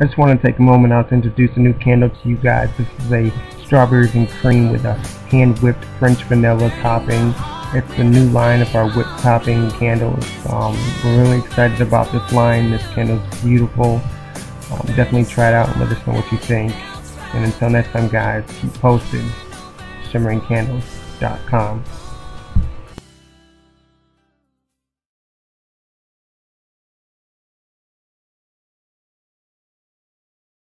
I just want to take a moment out to introduce a new candle to you guys. This is a strawberries and cream with a hand-whipped French vanilla topping. It's the new line of our whipped topping candles. Um, we're really excited about this line. This candle is beautiful. Um, definitely try it out and let us know what you think. And until next time guys, keep posted. ShimmeringCandles.com